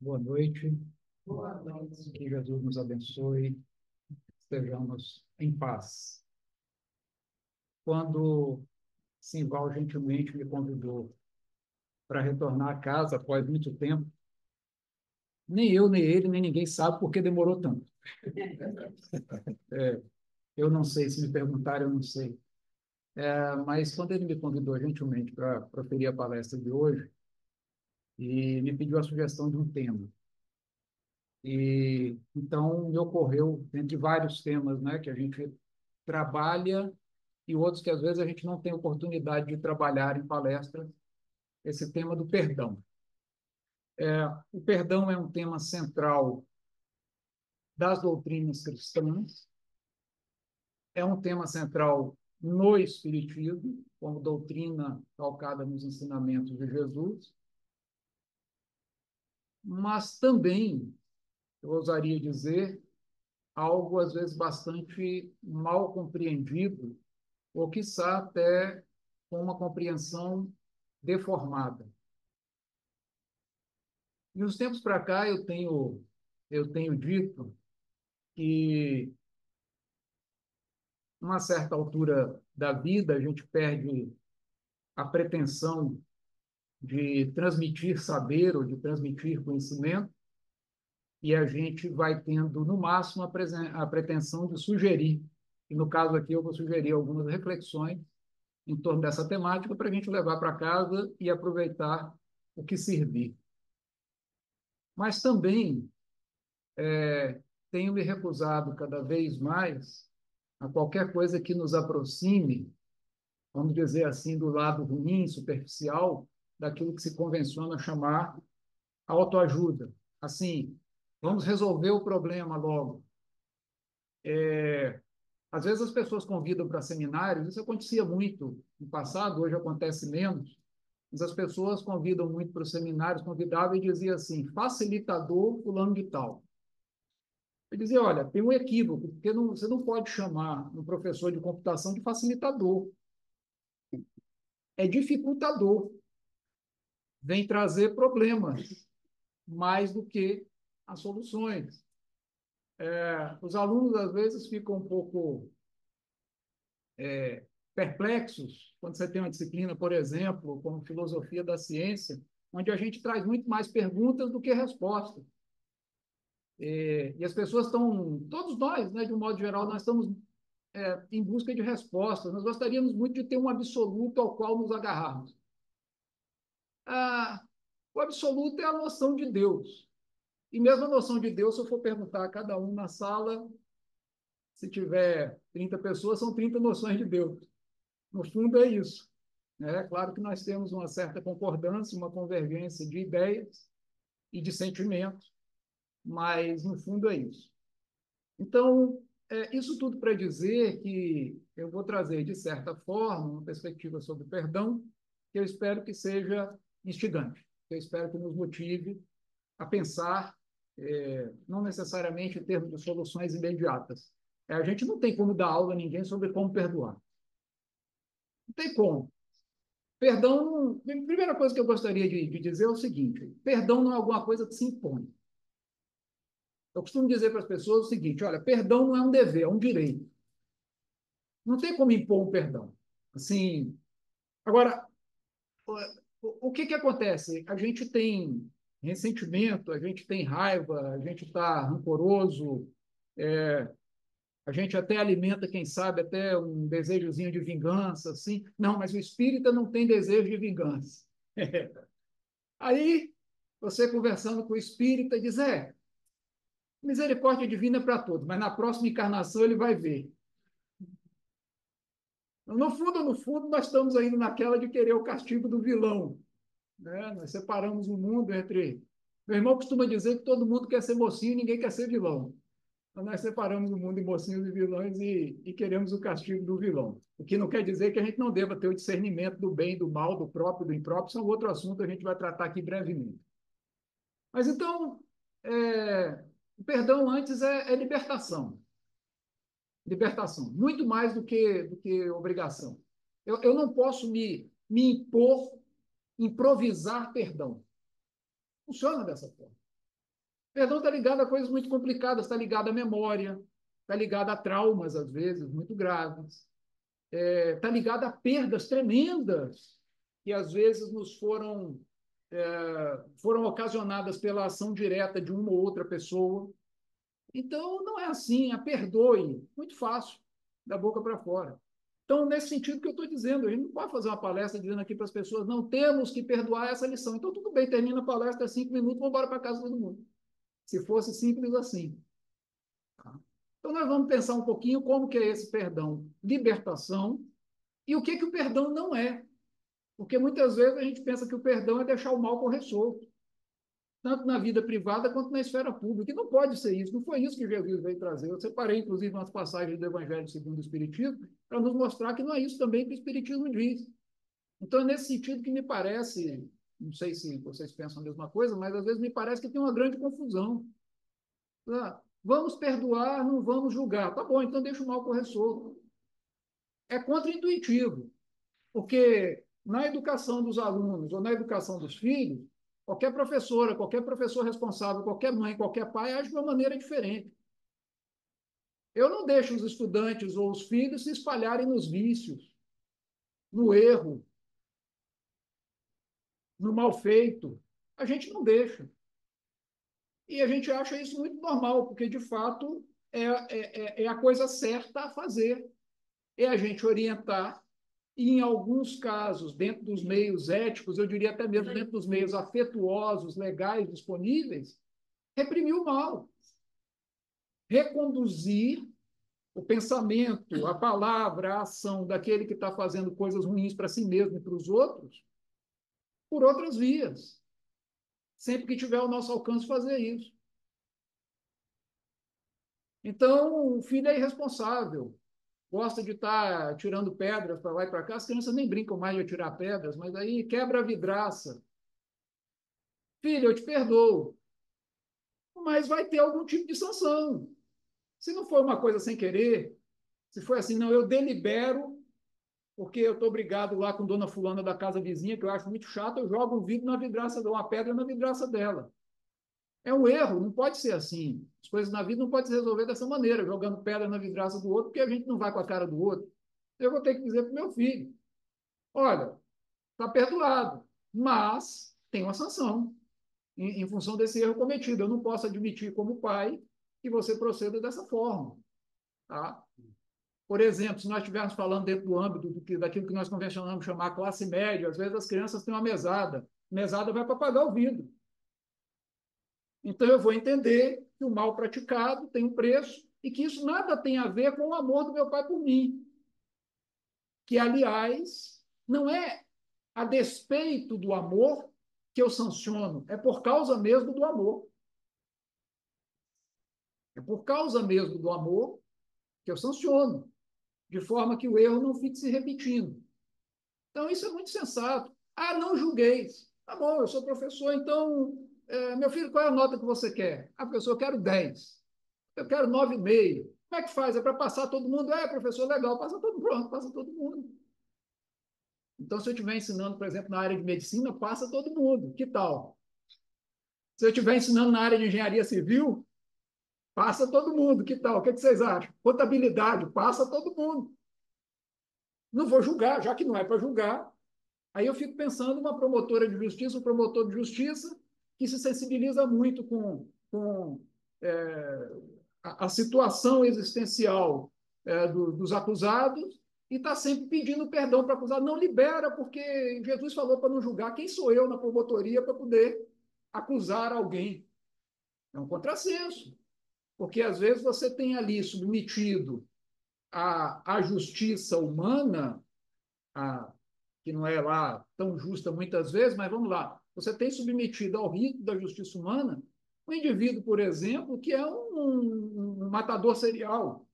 Boa noite. Boa noite. Que Jesus nos abençoe. Estejamos em paz. Quando Simval gentilmente me convidou para retornar a casa após muito tempo, nem eu, nem ele, nem ninguém sabe por que demorou tanto. É, eu não sei, se me perguntarem, eu não sei. É, mas quando ele me convidou gentilmente para proferir a palestra de hoje, e me pediu a sugestão de um tema. E então me ocorreu, entre vários temas né, que a gente trabalha e outros que às vezes a gente não tem oportunidade de trabalhar em palestra, esse tema do perdão. É, o perdão é um tema central das doutrinas cristãs, é um tema central no Espiritismo, como doutrina calcada nos ensinamentos de Jesus, mas também, eu ousaria dizer, algo às vezes bastante mal compreendido, ou quiçá até com uma compreensão deformada. E uns tempos para cá eu tenho eu tenho dito que uma certa altura da vida a gente perde a pretensão de transmitir saber ou de transmitir conhecimento, e a gente vai tendo, no máximo, a, a pretensão de sugerir. E no caso aqui, eu vou sugerir algumas reflexões em torno dessa temática para a gente levar para casa e aproveitar o que servir. Mas também é, tenho me recusado cada vez mais a qualquer coisa que nos aproxime, vamos dizer assim, do lado ruim, superficial, daquilo que se convenciona chamar autoajuda. Assim, vamos resolver o problema logo. É, às vezes as pessoas convidam para seminários, isso acontecia muito no passado, hoje acontece menos, mas as pessoas convidam muito para os seminários, convidavam e diziam assim, facilitador fulano de tal. Eu dizia, olha, tem um equívoco, porque não, você não pode chamar um professor de computação de facilitador. É dificultador vem trazer problemas mais do que as soluções. É, os alunos, às vezes, ficam um pouco é, perplexos quando você tem uma disciplina, por exemplo, como filosofia da ciência, onde a gente traz muito mais perguntas do que respostas. E, e as pessoas estão, todos nós, né, de um modo geral, nós estamos é, em busca de respostas. Nós gostaríamos muito de ter um absoluto ao qual nos agarrarmos. O absoluto é a noção de Deus. E mesmo a noção de Deus, se eu for perguntar a cada um na sala, se tiver 30 pessoas, são 30 noções de Deus. No fundo, é isso. É claro que nós temos uma certa concordância, uma convergência de ideias e de sentimentos, mas no fundo é isso. Então, é, isso tudo para dizer que eu vou trazer, de certa forma, uma perspectiva sobre perdão, que eu espero que seja instigante. Eu espero que nos motive a pensar, é, não necessariamente em termos de soluções imediatas. É, a gente não tem como dar aula a ninguém sobre como perdoar. Não tem como. Perdão, a primeira coisa que eu gostaria de, de dizer é o seguinte: perdão não é alguma coisa que se impõe. Eu costumo dizer para as pessoas o seguinte: olha, perdão não é um dever, é um direito. Não tem como impor um perdão. Assim, agora, o que, que acontece? A gente tem ressentimento, a gente tem raiva, a gente está rancoroso, é, a gente até alimenta, quem sabe, até um desejozinho de vingança, assim. Não, mas o espírita não tem desejo de vingança. Aí, você conversando com o espírita, diz: é, misericórdia divina para todos, mas na próxima encarnação ele vai ver. No fundo, no fundo, nós estamos ainda naquela de querer o castigo do vilão. Né? Nós separamos o mundo entre. Meu irmão costuma dizer que todo mundo quer ser mocinho e ninguém quer ser vilão. Então, nós separamos o mundo em mocinhos e vilões e, e, queremos o castigo do vilão. O que não quer dizer que a gente não deva ter o discernimento do bem, do mal, do próprio, do impróprio. Isso é um outro assunto que a gente vai tratar aqui brevemente. Mas então, é, o perdão antes é, é libertação libertação, muito mais do que, do que obrigação. Eu, eu não posso me, me impor, improvisar perdão. Funciona dessa forma. Perdão está ligado a coisas muito complicadas, está ligado à memória, está ligado a traumas, às vezes, muito graves, está é, tá ligado a perdas tremendas que, às vezes, nos foram, é, foram ocasionadas pela ação direta de uma ou outra pessoa. Então, não é assim, a perdoe, muito fácil, da boca para fora. Então, nesse sentido que eu estou dizendo, a gente não pode fazer uma palestra dizendo aqui para as pessoas, não temos que perdoar essa lição. Então, tudo bem, termina a palestra, cinco minutos, vamos embora para casa todo mundo se fosse simples assim. Tá? Então, nós vamos pensar um pouquinho como que é esse perdão. Libertação e o que, que o perdão não é. Porque muitas vezes a gente pensa que o perdão é deixar o mal correr. Tanto na vida privada quanto na esfera pública. E não pode ser isso. Não foi isso que Jesus veio trazer. Eu separei, inclusive, umas passagens do Evangelho segundo o Espiritismo para nos mostrar que não é isso também que o Espiritismo diz. Então, é nesse sentido que me parece não sei se vocês pensam a mesma coisa, mas às vezes me parece que tem uma grande confusão. Ah, vamos perdoar, não vamos julgar. Tá bom, então deixa o mal correr solto. É contraintuitivo, porque na educação dos alunos ou na educação dos filhos, qualquer professora, qualquer professor responsável, qualquer mãe, qualquer pai age de uma maneira diferente. Eu não deixo os estudantes ou os filhos se espalharem nos vícios, no erro, no mal feito, a gente não deixa. E a gente acha isso muito normal, porque, de fato, é, é, é a coisa certa a fazer. É a gente orientar e, em alguns casos, dentro dos meios éticos, eu diria até mesmo dentro dos meios afetuosos, legais, disponíveis, reprimir o mal. Reconduzir o pensamento, a palavra, a ação daquele que está fazendo coisas ruins para si mesmo e para os outros por outras vias. Sempre que tiver ao nosso alcance fazer isso. Então, o filho é irresponsável, gosta de estar tá tirando pedras para lá e para cá. As crianças nem brincam mais de tirar pedras, mas aí quebra a vidraça. Filho, eu te perdoo, mas vai ter algum tipo de sanção. Se não for uma coisa sem querer, se for assim, não, eu delibero porque eu estou brigado lá com dona fulana da casa vizinha, que eu acho muito chato, eu jogo um vidro na vidraça, uma pedra na vidraça dela. É um erro, não pode ser assim. As coisas na vida não podem se resolver dessa maneira, jogando pedra na vidraça do outro, porque a gente não vai com a cara do outro. Eu vou ter que dizer para o meu filho: olha, está perdoado, mas tem uma sanção em, em função desse erro cometido. Eu não posso admitir como pai que você proceda dessa forma. Tá? Por exemplo, se nós estivermos falando dentro do âmbito do que, daquilo que nós convencionamos chamar classe média, às vezes as crianças têm uma mesada. Mesada vai para pagar o vidro. Então eu vou entender que o mal praticado tem um preço e que isso nada tem a ver com o amor do meu pai por mim. Que, aliás, não é a despeito do amor que eu sanciono, é por causa mesmo do amor. É por causa mesmo do amor que eu sanciono de forma que o erro não fique se repetindo. Então, isso é muito sensato. Ah, não julgueis. Tá bom, eu sou professor, então, meu filho, qual é a nota que você quer? Ah, professor, eu quero 10. Eu quero 9,5. Como é que faz? É para passar todo mundo? É, professor, legal, passa todo mundo, passa todo mundo. Então, se eu estiver ensinando, por exemplo, na área de medicina, passa todo mundo. Que tal? Se eu estiver ensinando na área de engenharia civil, Passa todo mundo, que tal? O que, vocês acham? Contabilidade, passa todo mundo. Não vou julgar, já que não é para julgar. Aí eu fico pensando uma promotora de justiça, um promotor de justiça, que se sensibiliza muito com, com é, a, a, situação existencial é, do, dos acusados e está sempre pedindo perdão para acusado. Não libera, porque Jesus falou para não julgar. Quem sou eu na promotoria para poder acusar alguém? É um contrassenso. Porque às vezes você tem ali submetido à, à justiça humana, a, que não é lá tão justa muitas vezes, mas vamos lá, você tem submetido ao rito da justiça humana um indivíduo, por exemplo, que é um, um matador serial,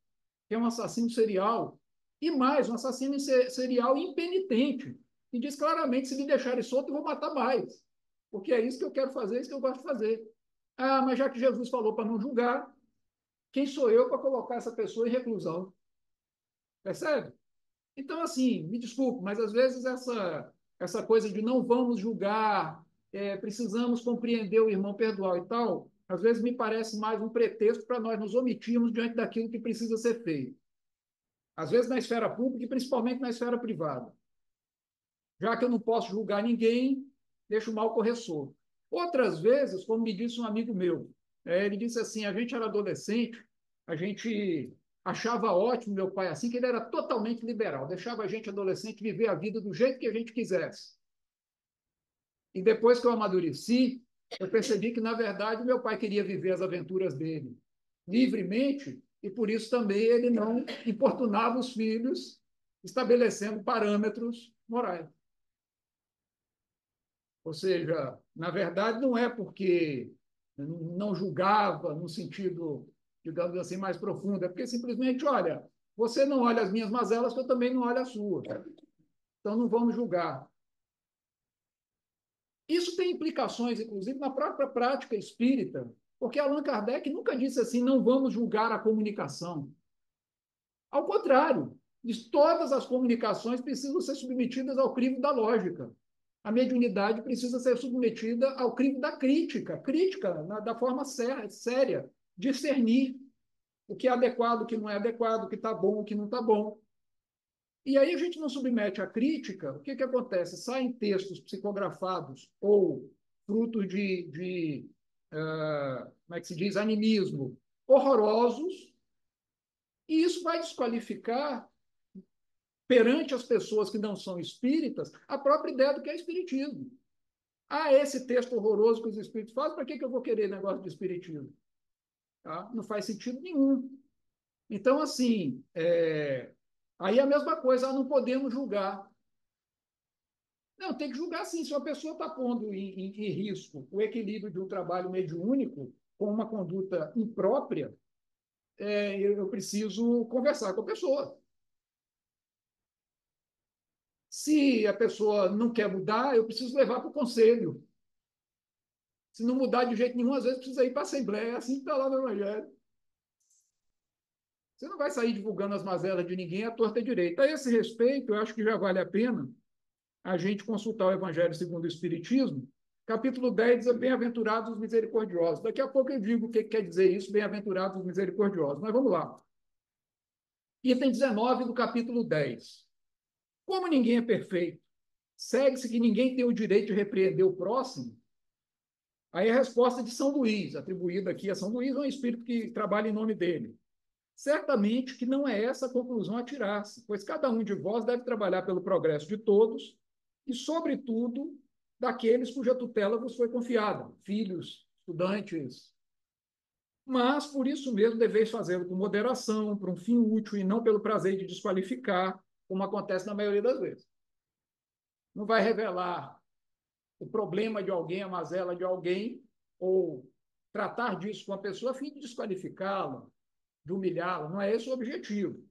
que é um assassino serial, e mais, um assassino serial impenitente, que diz claramente, se me deixarem solto, eu vou matar mais, porque é isso que eu quero fazer, é isso que eu gosto de fazer. Ah, mas já que Jesus falou para não julgar, quem sou eu para colocar essa pessoa em reclusão? Percebe? Então, assim, me desculpe, mas às vezes essa, essa coisa de não vamos julgar, é, precisamos compreender o irmão perdoar e tal, às vezes me parece mais um pretexto para nós nos omitirmos diante daquilo que precisa ser feito. Às vezes na esfera pública e principalmente na esfera privada. Já que eu não posso julgar ninguém, deixo mal corressor. Outras vezes, como me disse um amigo meu, é, ele disse assim: a gente era adolescente, a gente achava ótimo meu pai assim, que ele era totalmente liberal, deixava a gente adolescente viver a vida do jeito que a gente quisesse. E depois que eu amadureci, eu percebi que, na verdade, meu pai queria viver as aventuras dele livremente e, por isso, também ele não importunava os filhos, estabelecendo parâmetros morais. Ou seja, na verdade, não é porque não julgava no sentido, digamos assim, mais profundo, é porque simplesmente, olha, você não olha as minhas mazelas, eu também não olho as suas. Então, não vamos julgar. Isso tem implicações, inclusive, na própria prática espírita, porque Allan Kardec nunca disse assim: não vamos julgar a comunicação. Ao contrário, todas as comunicações precisam ser submetidas ao crivo da lógica. A mediunidade precisa ser submetida ao crivo da crítica, crítica na, da forma séria, séria, discernir o que é adequado, o que não é adequado, o que está bom, o que não está bom. E aí a gente não submete à crítica, o que, que acontece? Saem textos psicografados ou frutos de, de uh, como é que se diz, animismo, horrorosos, e isso vai desqualificar perante as pessoas que não são espíritas a própria ideia do que é espiritismo. Ah, esse texto horroroso que os espíritos fazem, para que, que eu vou querer negócio de espiritismo? Tá? Não faz sentido nenhum. Então, assim, é, Aí é a mesma coisa, não podemos julgar. Não, tem que julgar sim. Se uma pessoa está pondo em, em, em, risco o equilíbrio de um trabalho mediúnico com uma conduta imprópria, é, eu preciso conversar com a pessoa. Se a pessoa não quer mudar, eu preciso levar para o conselho. Se não mudar de jeito nenhum, às vezes precisa ir para a Assembleia, assim está lá no Evangelho. Você não vai sair divulgando as mazelas de ninguém à torta direita. A esse respeito, eu acho que já vale a pena a gente consultar o Evangelho segundo o Espiritismo. Capítulo 10 diz: Bem-aventurados os misericordiosos. Daqui a pouco eu digo o que quer dizer isso, bem-aventurados os misericordiosos. Mas vamos lá. Item 19 do capítulo 10. Como ninguém é perfeito, segue-se que ninguém tem o direito de repreender o próximo. Aí a resposta de São Luís, atribuída aqui a São Luís, é um espírito que trabalha em nome dele. Certamente que não é essa a conclusão a tirar-se, pois cada um de vós deve trabalhar pelo progresso de todos e, sobretudo, daqueles cuja tutela vos foi confiada, filhos, estudantes. Mas, por isso mesmo, deveis fazê-lo com moderação, por um fim útil e não pelo prazer de desqualificar, como acontece na maioria das vezes. Não vai revelar o problema de alguém, a mazela de alguém, ou tratar disso com a pessoa a fim de desqualificá-la, de humilhá-la, não é esse o objetivo.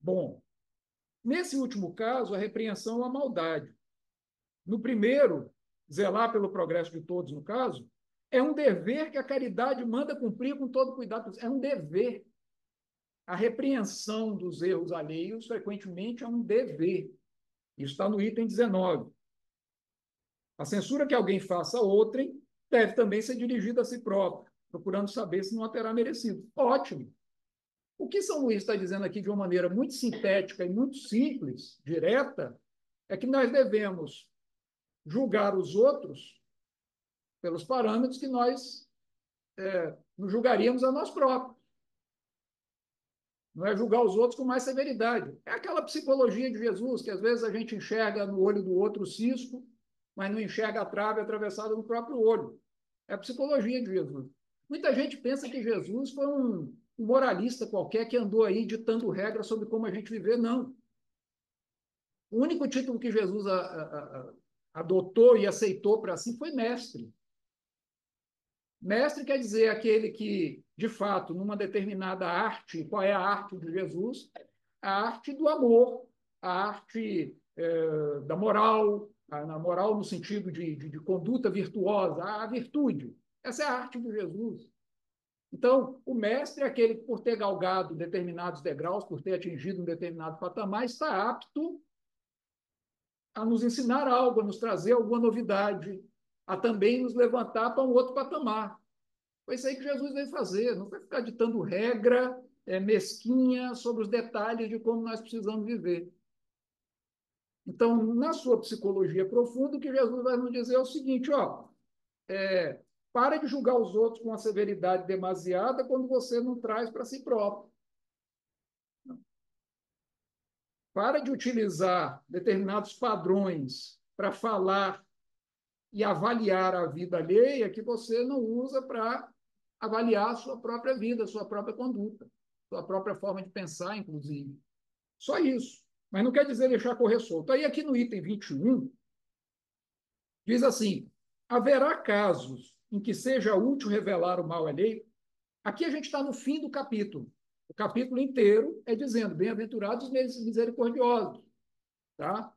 Bom, nesse último caso, a repreensão a maldade. No primeiro, zelar pelo progresso de todos, no caso, é um dever que a caridade manda cumprir com todo cuidado. É um dever. A repreensão dos erros alheios, frequentemente, é um dever. Isso está no item 19. A censura que alguém faça a outrem deve também ser dirigida a si próprio, procurando saber se não a terá merecido. Ótimo. O que São Luís está dizendo aqui de uma maneira muito sintética e muito simples, direta, é que nós devemos julgar os outros pelos parâmetros que nós é, nos julgaríamos a nós próprios. Não é julgar os outros com mais severidade. É aquela psicologia de Jesus, que às vezes a gente enxerga no olho do outro o cisco, mas não enxerga a trave atravessada no próprio olho. É a psicologia de Jesus. Muita gente pensa que Jesus foi um, moralista qualquer que andou aí ditando regras sobre como a gente viver, não. O único título que Jesus a, a, a, adotou e aceitou para si foi mestre. Mestre quer dizer aquele que, de fato, numa determinada arte, qual é a arte de Jesus? A arte do amor, a arte é, da moral, a, moral no sentido de, de, de conduta virtuosa, a virtude. Essa é a arte de Jesus. Então, o mestre é aquele que, por ter galgado determinados degraus, por ter atingido um determinado patamar, está apto a nos ensinar algo, a nos trazer alguma novidade, a também nos levantar para um outro patamar. Foi isso aí que Jesus veio fazer, não foi ficar ditando regra é, mesquinha sobre os detalhes de como nós precisamos viver. Então, na sua psicologia profunda, o que Jesus vai nos dizer é o seguinte: ó, é, para de julgar os outros com uma severidade demasiada quando você não traz para si próprio. Para de utilizar determinados padrões para falar e avaliar a vida alheia que você não usa para avaliar a sua própria vida, a sua própria conduta, sua própria forma de pensar, inclusive. Só isso. Mas não quer dizer deixar correr solto. Aí, aqui no item 21, diz assim: haverá casos em que seja útil revelar o mal alheio. Aqui a gente está no fim do capítulo. O capítulo inteiro é dizendo: bem-aventurados os misericordiosos. Tá?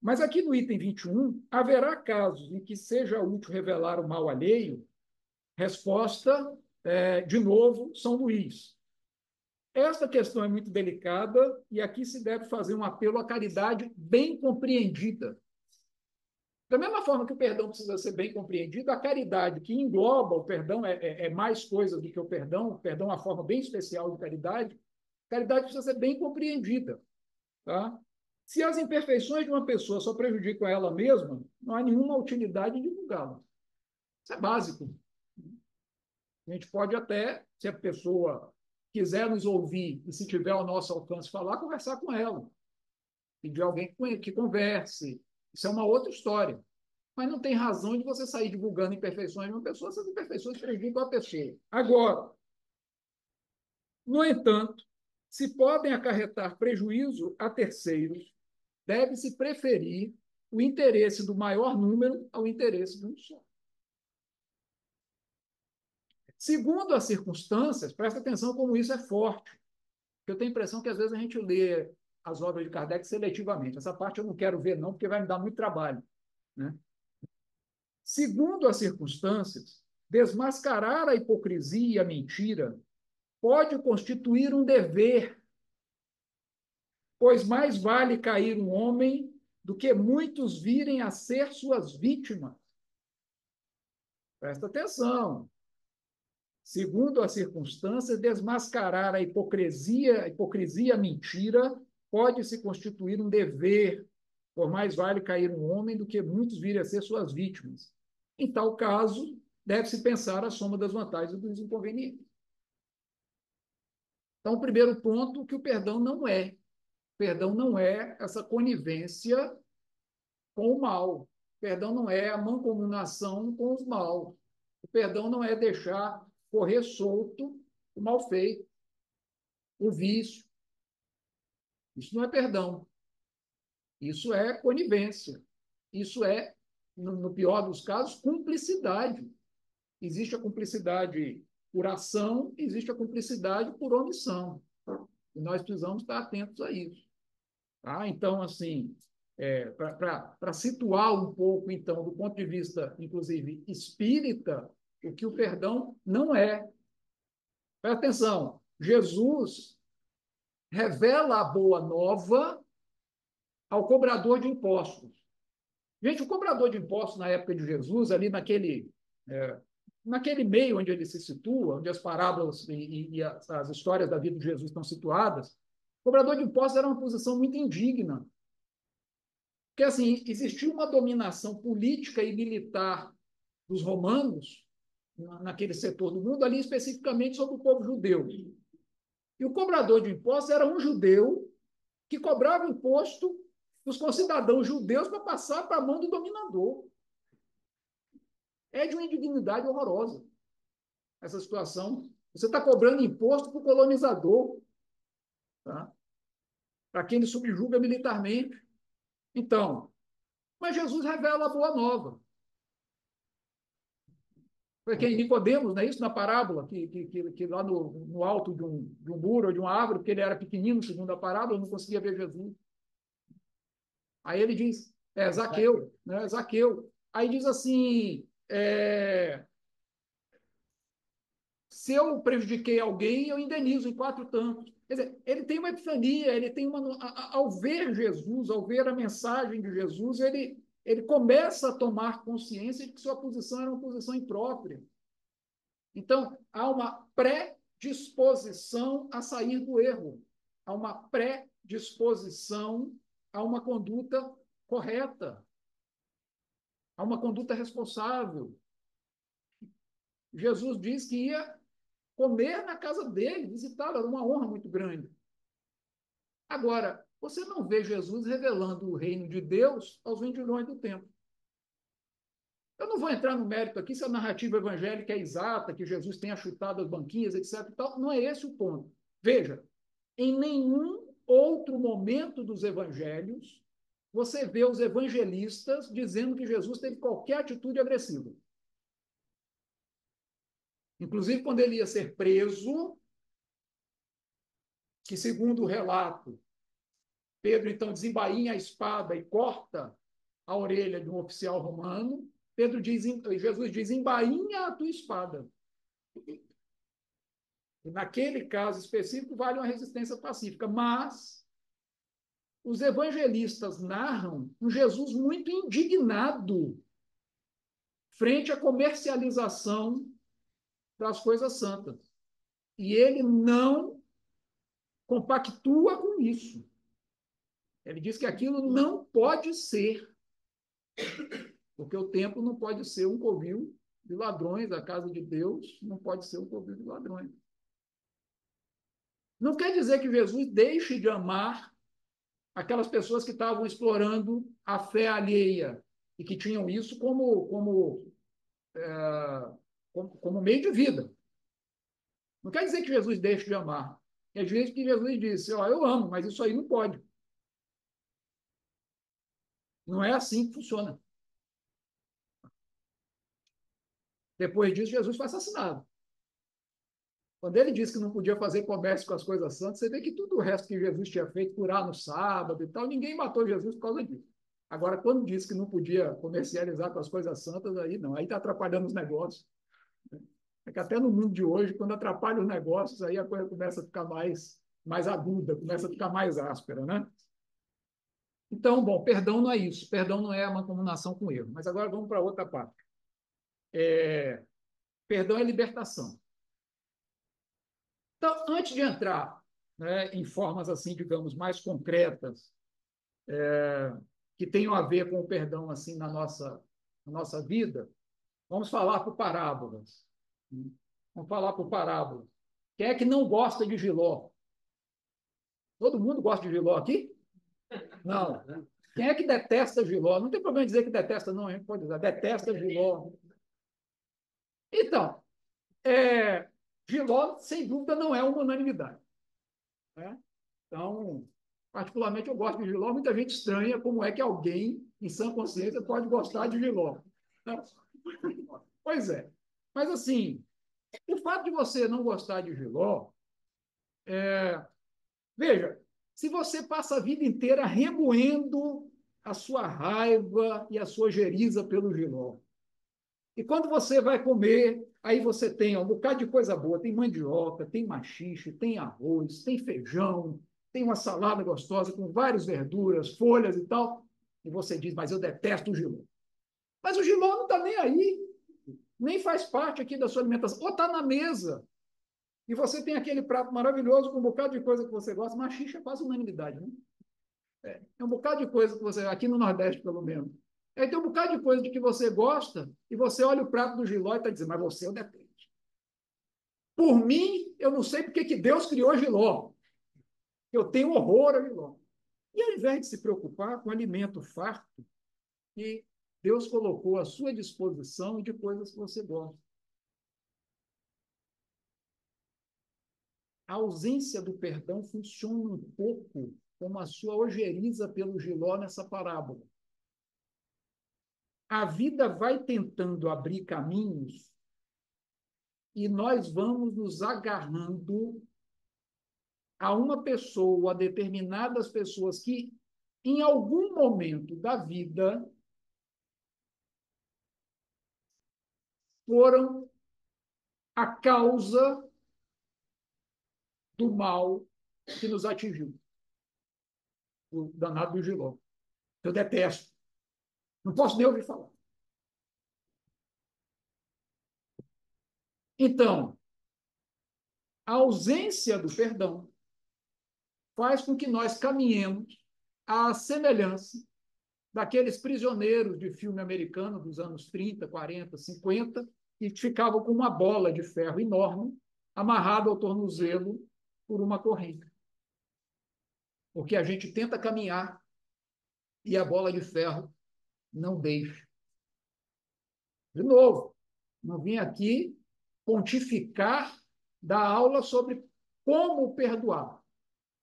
Mas aqui no item 21, haverá casos em que seja útil revelar o mal alheio? Resposta, é, de novo, São Luís. Esta questão é muito delicada e aqui se deve fazer um apelo à caridade bem compreendida. Da mesma forma que o perdão precisa ser bem compreendido, a caridade, que engloba o perdão, é, é, é mais coisa do que o perdão, o perdão é uma forma bem especial de caridade, caridade precisa ser bem compreendida. Tá? Se as imperfeições de uma pessoa só prejudicam ela mesma, não há nenhuma utilidade em divulgá-la. Isso é básico. A gente pode até, se a pessoa quiser nos ouvir e se tiver ao nosso alcance falar, conversar com ela. Pedir alguém que converse. Isso é uma outra história. Mas não tem razão de você sair divulgando imperfeições de uma pessoa se as imperfeições prejudicam a pessoa. Agora, no entanto, se podem acarretar prejuízo a terceiros, deve-se preferir o interesse do maior número ao interesse de um só. Segundo as circunstâncias, presta atenção como isso é forte. Eu tenho a impressão que às vezes a gente lê as obras de Kardec seletivamente. Essa parte eu não quero ver, não, porque vai me dar muito trabalho. Né? Segundo as circunstâncias, desmascarar a hipocrisia e a mentira pode constituir um dever, pois mais vale cair um homem do que muitos virem a ser suas vítimas. Presta atenção. Segundo as circunstâncias, desmascarar a hipocrisia, a hipocrisia, a mentira, pode se constituir um dever, por mais vale cair um homem do que muitos virem a ser suas vítimas. Em tal caso, deve-se pensar a soma das vantagens e dos inconvenientes. Então, o primeiro ponto, que o perdão não é. O perdão não é essa conivência com o mal. O perdão não é a mancomunação com os maus. O perdão não é deixar correr solto o mal feito, o vício. Isso não é perdão. Isso é conivência. Isso é, no, pior dos casos, cumplicidade. Existe a cumplicidade por ação, existe a cumplicidade por omissão. E nós precisamos estar atentos a isso. Tá? Então, assim, é, para situar um pouco, então, do ponto de vista, inclusive, espírita, o que o perdão não é. Presta atenção, Jesus revela a boa nova ao cobrador de impostos. Gente, o cobrador de impostos na época de Jesus, ali naquele, é, naquele meio onde ele se situa, onde as parábolas e, e as, as histórias da vida de Jesus estão situadas, o cobrador de impostos era uma posição muito indigna. Porque, assim, existia uma dominação política e militar dos romanos naquele setor do mundo, ali especificamente sobre o povo judeu. E o cobrador de impostos era um judeu que cobrava imposto dos concidadãos judeus para passar para a mão do dominador. É de uma indignidade horrorosa essa situação. Você está cobrando imposto para o colonizador, tá? para quem ele subjuga militarmente. Então, mas Jesus revela a boa nova. Foi quem Nicodemos, não é isso? Na parábola, que, que, que lá no, no alto de um, de um muro ou de uma árvore, porque ele era pequenino, segundo a parábola, não conseguia ver Jesus. Aí ele diz, é Zaqueu, né? Zaqueu. Aí diz assim, é, se eu prejudiquei alguém, eu indenizo em quatro tantos. Quer dizer, ele tem uma epifania, ele tem uma. Ao ver Jesus, ao ver a mensagem de Jesus, ele, ele começa a tomar consciência de que sua posição era uma posição imprópria. Então, há uma predisposição a sair do erro, há uma predisposição a uma conduta correta, a uma conduta responsável. Jesus diz que ia comer na casa dele, visitá-lo, era uma honra muito grande. Agora, você não vê Jesus revelando o reino de Deus aos vendilhões do templo. Eu não vou entrar no mérito aqui se a narrativa evangélica é exata, que Jesus tenha chutado as banquinhas, etc. Tal. Não é esse o ponto. Veja, em nenhum outro momento dos evangelhos você vê os evangelistas dizendo que Jesus teve qualquer atitude agressiva. Inclusive, quando ele ia ser preso, que segundo o relato, Pedro então desembainha a espada e corta a orelha de um oficial romano. Pedro diz, Jesus diz: embainha a tua espada. E naquele caso específico, vale uma resistência pacífica. Mas os evangelistas narram um Jesus muito indignado frente à comercialização das coisas santas. E ele não compactua com isso. Ele diz que aquilo não pode ser, porque o templo não pode ser um covil de ladrões, a casa de Deus não pode ser um covil de ladrões. Não quer dizer que Jesus deixe de amar aquelas pessoas que estavam explorando a fé alheia e que tinham isso como, como, é, como, como, meio de vida. Não quer dizer que Jesus deixe de amar. É vezes que Jesus disse: Ó, eu amo, mas isso aí não pode. Não é assim que funciona. Depois disso, Jesus foi assassinado. Quando ele disse que não podia fazer comércio com as coisas santas, você vê que tudo o resto que Jesus tinha feito, curar no sábado e tal, ninguém matou Jesus por causa disso. Agora, quando disse que não podia comercializar com as coisas santas, aí não, aí está atrapalhando os negócios. É que até no mundo de hoje, quando atrapalha os negócios, aí a coisa começa a ficar mais, mais aguda, começa a ficar mais áspera, né? Então, bom, perdão não é isso. Perdão não é uma combinação com erro. Mas agora vamos para outra parte. É, perdão é libertação. Então, antes de entrar né, em formas assim, digamos, mais concretas, é, que tenham a ver com o perdão assim na nossa, na nossa vida, vamos falar por parábolas. Vamos falar por parábolas. Quem é que não gosta de Giló? Todo mundo gosta de Giló aqui? Não. Quem é que detesta Giló? Não tem problema dizer que detesta, não, gente pode dizer, detesta Giló. Então, é, Giló, sem dúvida, não é uma unanimidade. Né? Então, particularmente, eu gosto de Giló. Muita gente estranha como é que alguém, em sã consciência, pode gostar de Giló. Pois é. Mas, assim, o fato de você não gostar de Giló, é... veja, se você passa a vida inteira remoendo a sua raiva e a sua geriza pelo Giló, e quando você vai comer, aí você tem um bocado de coisa boa. Tem mandioca, tem machixe, tem arroz, tem feijão, tem uma salada gostosa com várias verduras, folhas e tal. E você diz, mas eu detesto o giló. Mas o giló não está nem aí, nem faz parte aqui da sua alimentação. Ou está na mesa. E você tem aquele prato maravilhoso com um bocado de coisa que você gosta. Machixe é quase unanimidade, né? É, é um bocado de coisa que você, aqui no Nordeste, pelo menos, Aí tem um bocado de coisa de que você gosta e você olha o prato do giló e está dizendo, mas você eu detesto. Por mim, eu não sei porque que Deus criou giló. Eu tenho horror a giló. E ao invés de se preocupar com alimento farto que Deus colocou à sua disposição e de coisas que você gosta. A ausência do perdão funciona um pouco como a sua ojeriza pelo giló nessa parábola. A vida vai tentando abrir caminhos e nós vamos nos agarrando a uma pessoa, a determinadas pessoas que, em algum momento da vida, foram a causa do mal que nos atingiu. O danado do Giló. Eu detesto. Não posso nem ouvir falar. Então, a ausência do perdão faz com que nós caminhemos à semelhança daqueles prisioneiros de filme americano dos anos 30, 40, 50, que ficavam com uma bola de ferro enorme amarrada ao tornozelo por uma corrente. Porque a gente tenta caminhar e a bola de ferro não deixa. De novo, não vim aqui pontificar da aula sobre como perdoar.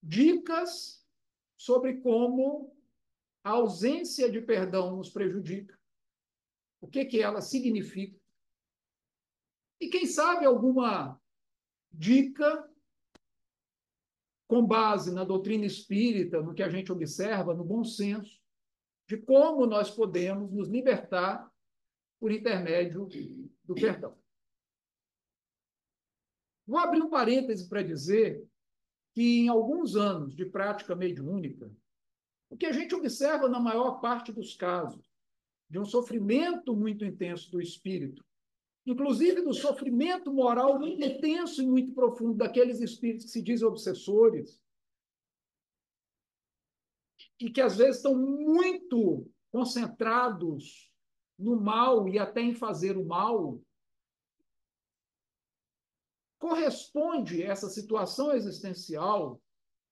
Dicas sobre como a ausência de perdão nos prejudica. O que, que ela significa. E quem sabe alguma dica com base na doutrina espírita, no que a gente observa, no bom senso, de como nós podemos nos libertar por intermédio do perdão. Vou abrir um parêntese para dizer que, em alguns anos de prática mediúnica, o que a gente observa na maior parte dos casos, de um sofrimento muito intenso do espírito, inclusive do sofrimento moral muito intenso e muito profundo daqueles espíritos que se dizem obsessores e que às vezes estão muito concentrados no mal e até em fazer o mal, corresponde essa situação existencial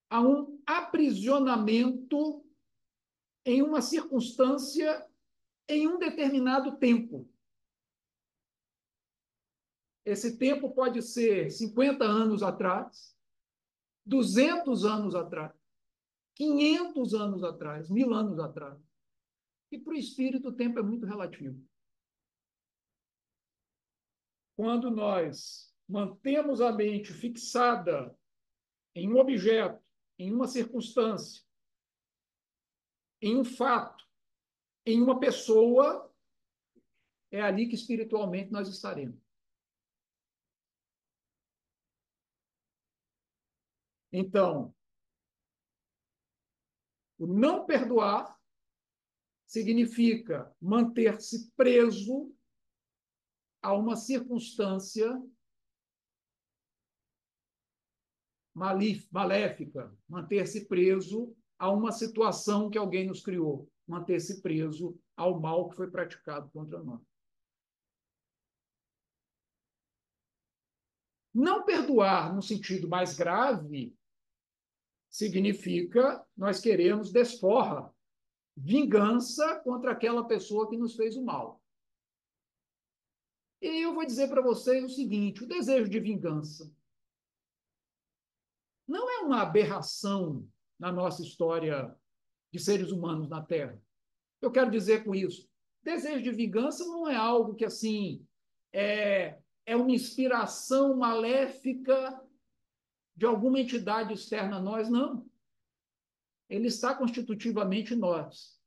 a um aprisionamento em uma circunstância em um determinado tempo. Esse tempo pode ser 50 anos atrás, 200 anos atrás, 500 anos atrás, mil anos atrás. E para o espírito o tempo é muito relativo. Quando nós mantemos a mente fixada em um objeto, em uma circunstância, em um fato, em uma pessoa, é ali que espiritualmente nós estaremos. Então, o não perdoar significa manter-se preso a uma circunstância maléfica, manter-se preso a uma situação que alguém nos criou, manter-se preso ao mal que foi praticado contra nós. Não perdoar no sentido mais grave significa nós queremos desforra, vingança contra aquela pessoa que nos fez o mal. E eu vou dizer para vocês o seguinte: o desejo de vingança não é uma aberração na nossa história de seres humanos na Terra. Eu quero dizer com isso, desejo de vingança não é algo que assim é, é uma inspiração maléfica de alguma entidade externa a nós, não. Ele está constitutivamente em nós.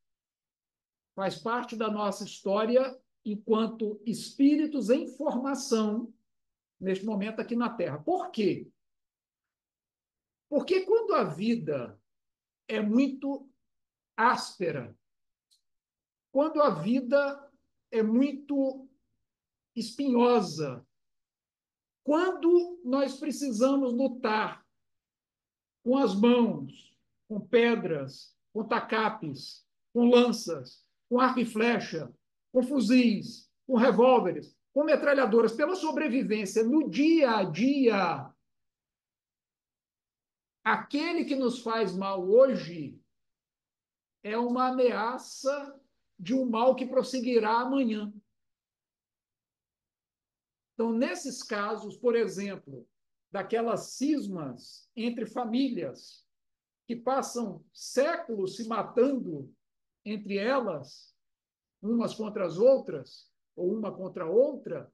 Faz parte da nossa história enquanto espíritos em formação neste momento aqui na Terra. Por quê? Porque quando a vida é muito áspera, quando a vida é muito espinhosa, quando nós precisamos lutar com as mãos, com pedras, com tacapes, com lanças, com arco e flecha, com fuzis, com revólveres, com metralhadoras, pela sobrevivência no dia a dia, aquele que nos faz mal hoje é uma ameaça de um mal que prosseguirá amanhã. Então, nesses casos, por exemplo, daquelas cismas entre famílias que passam séculos se matando entre elas, umas contra as outras, ou uma contra a outra,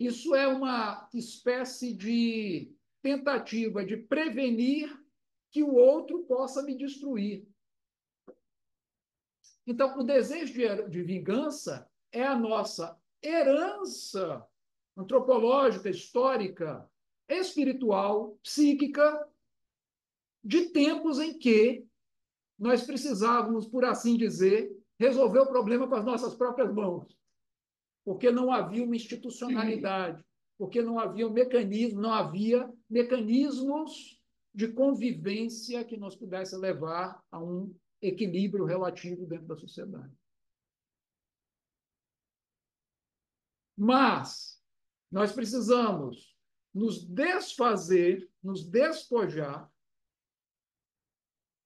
isso é uma espécie de tentativa de prevenir que o outro possa me destruir. Então, o desejo de, de vingança é a nossa herança antropológica, histórica, espiritual, psíquica, de tempos em que nós precisávamos, por assim dizer, resolver o problema com as nossas próprias mãos, porque não havia uma institucionalidade, porque não havia um mecanismo, não havia mecanismos de convivência que nos pudesse levar a um equilíbrio relativo dentro da sociedade. Mas nós precisamos nos desfazer, nos despojar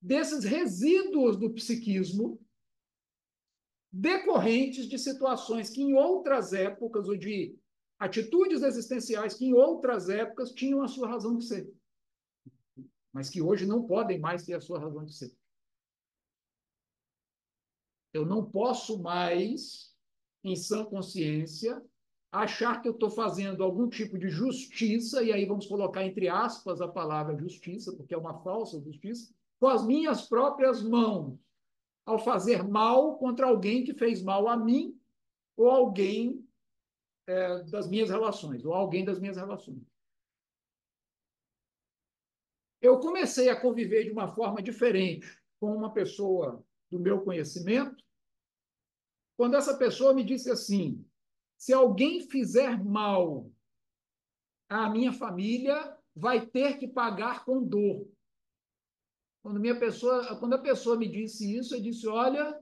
desses resíduos do psiquismo decorrentes de situações que em outras épocas ou de atitudes existenciais que em outras épocas tinham a sua razão de ser, mas que hoje não podem mais ter a sua razão de ser. Eu não posso mais, em sã consciência, achar que eu estou fazendo algum tipo de justiça, e aí vamos colocar entre aspas a palavra justiça, porque é uma falsa justiça, com as minhas próprias mãos, ao fazer mal contra alguém que fez mal a mim ou alguém é, das minhas relações, ou alguém das minhas relações. Eu comecei a conviver de uma forma diferente com uma pessoa do meu conhecimento, quando essa pessoa me disse assim: se alguém fizer mal à minha família, vai ter que pagar com dor. Quando, minha pessoa, quando a pessoa me disse isso, eu disse: olha,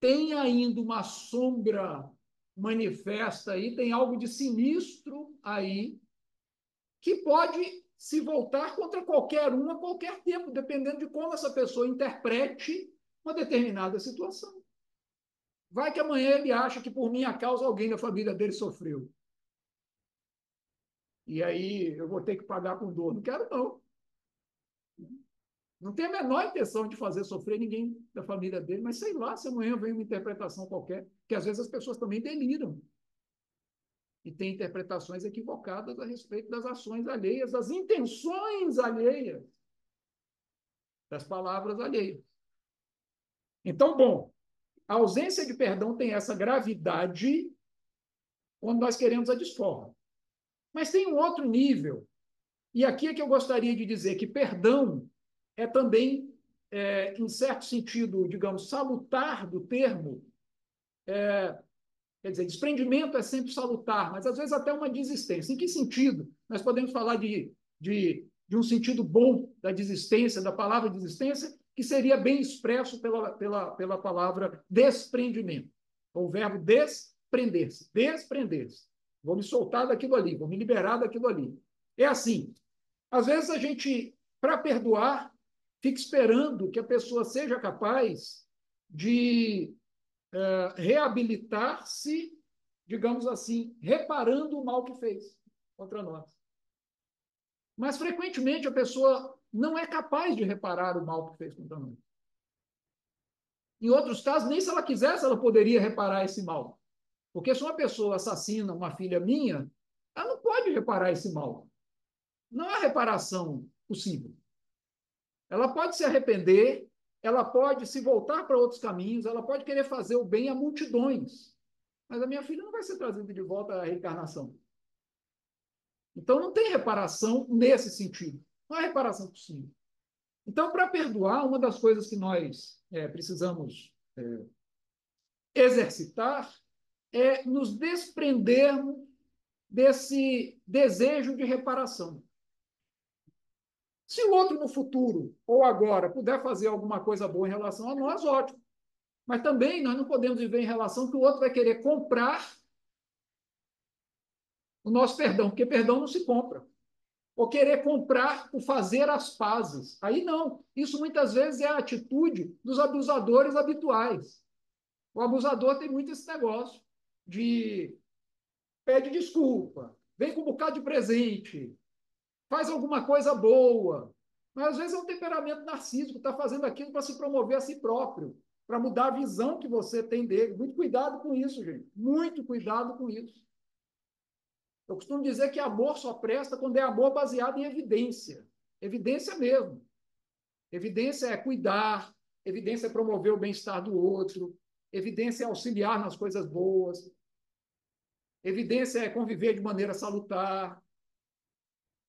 tem ainda uma sombra manifesta aí, tem algo de sinistro aí, que pode se voltar contra qualquer um a qualquer tempo, dependendo de como essa pessoa interprete uma determinada situação. Vai que amanhã ele acha que por minha causa alguém da família dele sofreu. E aí eu vou ter que pagar com dor. Não quero, não. Não tenho a menor intenção de fazer sofrer ninguém da família dele, mas sei lá se amanhã vem uma interpretação qualquer, que às vezes as pessoas também deliram. E têm interpretações equivocadas a respeito das ações alheias, das intenções alheias, das palavras alheias. Então, bom, a ausência de perdão tem essa gravidade quando nós queremos a desforra. Mas tem um outro nível e aqui é que eu gostaria de dizer que perdão é também, é, em certo sentido, digamos, salutar do termo. É, quer dizer, desprendimento é sempre salutar, mas às vezes até uma desistência. Em que sentido? Nós podemos falar de, de, de um sentido bom da desistência, da palavra desistência, que seria bem expresso pela, pela, pela palavra desprendimento, ou o verbo desprender-se. Desprender-se. Vou me soltar daquilo ali, vou me liberar daquilo ali. É assim, às vezes a gente, para perdoar, fica esperando que a pessoa seja capaz de uh, reabilitar-se, digamos assim, reparando o mal que fez contra nós. Mas frequentemente a pessoa não é capaz de reparar o mal que fez contra nós. Em outros casos, nem se ela quisesse, ela poderia reparar esse mal. Porque se uma pessoa assassina uma filha minha, ela não pode reparar esse mal não há reparação possível. Ela pode se arrepender, ela pode se voltar para outros caminhos, ela pode querer fazer o bem a multidões. Mas a minha filha não vai ser trazida de volta à reencarnação. Então não tem reparação nesse sentido. Não há reparação possível. Então, para perdoar, uma das coisas que nós é, precisamos é, exercitar é nos desprendermos desse desejo de reparação. Se o outro no futuro ou agora puder fazer alguma coisa boa em relação a nós, ótimo. Mas também nós não podemos viver em relação que o outro vai querer comprar o nosso perdão, porque perdão não se compra. Ou querer comprar o fazer as pazes. Aí não. Isso muitas vezes é a atitude dos abusadores habituais. O abusador tem muito esse negócio de pede desculpa, vem com um bocado de presente, faz alguma coisa boa. Mas às vezes é um temperamento narcísico, está fazendo aquilo para se promover a si próprio, para mudar a visão que você tem dele. Muito cuidado com isso, gente. Muito cuidado com isso. Eu costumo dizer que amor só presta quando é amor baseado em evidência. Evidência mesmo. Evidência é cuidar, evidência é promover o bem-estar do outro, evidência é auxiliar nas coisas boas, evidência é conviver de maneira salutar,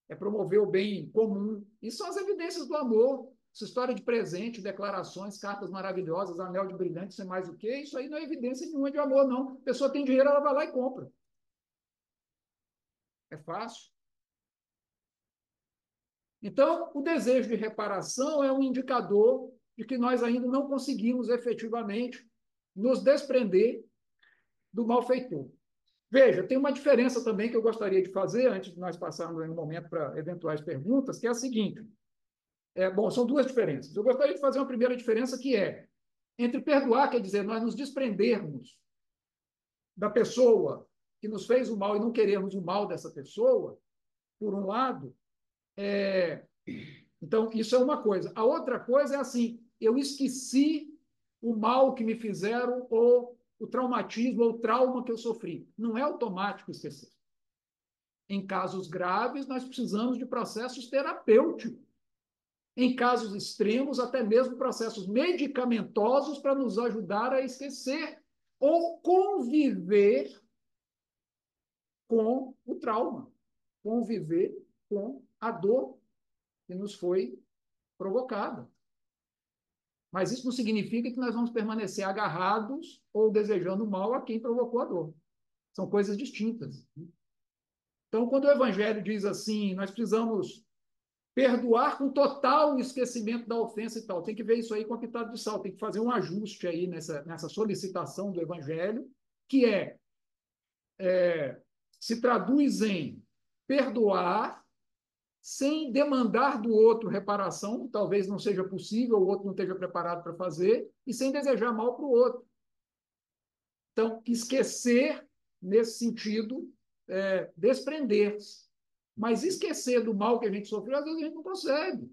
é promover o bem comum. Isso são as evidências do amor. Essa história de presente, declarações, cartas maravilhosas, anel de brilhante, é mais o quê? Isso aí não é evidência nenhuma de amor, não. A pessoa tem dinheiro, ela vai lá e compra. É fácil. Então, o desejo de reparação é um indicador de que nós ainda não conseguimos efetivamente nos desprender do malfeitor. Veja, tem uma diferença também que eu gostaria de fazer, antes de nós passarmos no momento para eventuais perguntas, que é a seguinte. É, bom, são duas diferenças. Eu gostaria de fazer uma primeira diferença que é entre perdoar, quer dizer, nós nos desprendermos da pessoa que nos fez o mal e não queremos o mal dessa pessoa, por um lado, é, então isso é uma coisa. A outra coisa é assim, eu esqueci o mal que me fizeram ou o traumatismo ou o trauma que eu sofri. Não é automático esquecer. Em casos graves, nós precisamos de processos terapêuticos em casos extremos, até mesmo processos medicamentosos para nos ajudar a esquecer ou conviver com o trauma, conviver com a dor que nos foi provocada. Mas isso não significa que nós vamos permanecer agarrados ou desejando mal a quem provocou a dor. São coisas distintas. Então, quando o Evangelho diz assim, nós precisamos perdoar com total esquecimento da ofensa e tal. Tem que ver isso aí com a pitada de sal, tem que fazer um ajuste aí nessa, nessa solicitação do Evangelho, que é, é se traduz em perdoar sem demandar do outro reparação, talvez não seja possível, o outro não esteja preparado para fazer, e sem desejar mal para o outro. Então, esquecer, nesse sentido, é, desprender-se mas esquecer do mal que a gente sofreu, às vezes a gente não consegue.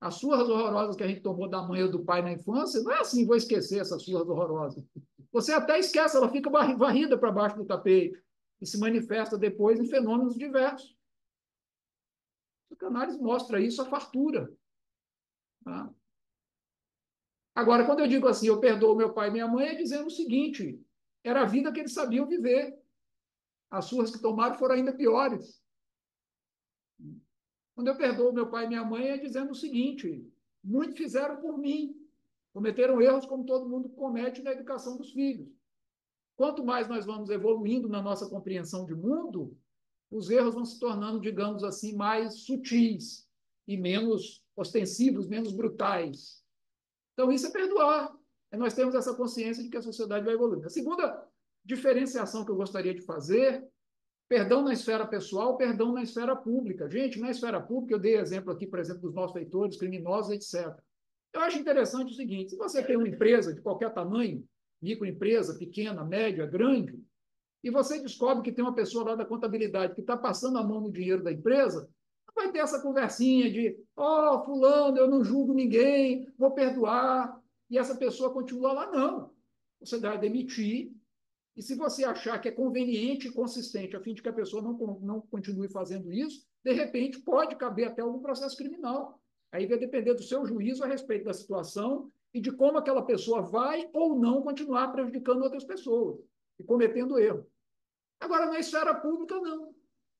As surras horrorosas que a gente tomou da mãe ou do pai na infância, não é assim, vou esquecer essas surras horrorosas. Você até esquece, ela fica varrida para baixo do tapete e se manifesta depois em fenômenos diversos. O canais mostra isso, a fartura. Tá? Agora, quando eu digo assim, eu perdoo meu pai e minha mãe, é dizendo o seguinte: era a vida que eles sabiam viver. As surras que tomaram foram ainda piores. Quando eu perdoo meu pai e minha mãe, é dizendo o seguinte: muitos fizeram por mim, cometeram erros como todo mundo comete na educação dos filhos. Quanto mais nós vamos evoluindo na nossa compreensão de mundo, os erros vão se tornando, digamos assim, mais sutis e menos ostensivos, menos brutais. Então, isso é perdoar. É nós temos essa consciência de que a sociedade vai evoluir. A segunda diferenciação que eu gostaria de fazer Perdão na esfera pessoal, perdão na esfera pública. Gente, na esfera pública, eu dei exemplo aqui, por exemplo, dos nossos feitores, criminosos, etc. Eu acho interessante o seguinte: se você tem uma empresa de qualquer tamanho, microempresa, pequena, média, grande, e você descobre que tem uma pessoa lá da contabilidade que está passando a mão no dinheiro da empresa, vai ter essa conversinha de, ó, oh, fulano, eu não julgo ninguém, vou perdoar, e essa pessoa continua lá. Não. Você deve demitir e se você achar que é conveniente e consistente, a fim de que a pessoa não, não continue fazendo isso, de repente pode caber até algum processo criminal. Aí vai depender do seu juízo a respeito da situação e de como aquela pessoa vai ou não continuar prejudicando outras pessoas e cometendo erro. Agora, na esfera pública, não.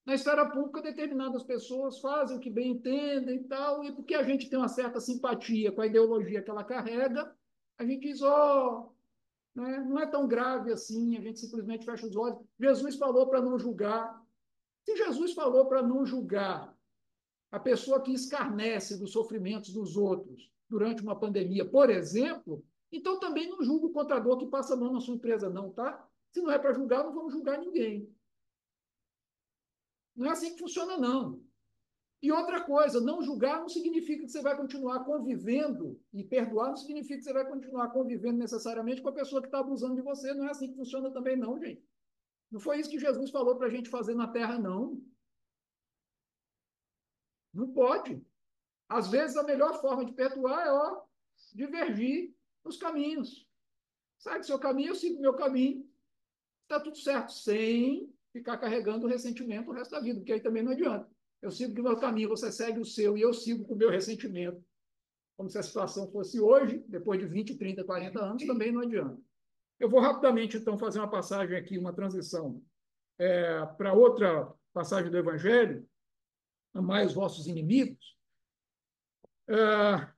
Na esfera pública, determinadas pessoas fazem o que bem entendem e tal, e porque a gente tem uma certa simpatia com a ideologia que ela carrega, a gente diz, ó, oh, né? Não é tão grave assim, a gente simplesmente fecha os olhos. Jesus falou para não julgar. Se Jesus falou para não julgar a pessoa que escarnece dos sofrimentos dos outros durante uma pandemia, por exemplo, então também não julga o contador que passa a mão na sua empresa, não, tá? Se não é para julgar, não vamos julgar ninguém. Não é assim que funciona, não. E outra coisa, não julgar não significa que você vai continuar convivendo, e perdoar não significa que você vai continuar convivendo necessariamente com a pessoa que está abusando de você. Não é assim que funciona também, não, gente. Não foi isso que Jesus falou para a gente fazer na terra, não. Não pode. Às vezes, a melhor forma de perdoar é ó, divergir os caminhos. Segue seu caminho, eu sigo meu caminho. Está tudo certo, sem ficar carregando o ressentimento o resto da vida, porque aí também não adianta. Eu sigo o meu caminho, você segue o seu, e eu sigo com o meu ressentimento. Como se a situação fosse hoje, depois de 20, 30, 40 anos, também não adianta. Eu vou rapidamente, então, fazer uma passagem aqui, uma transição é, para outra passagem do Evangelho, amai os vossos inimigos. Ah,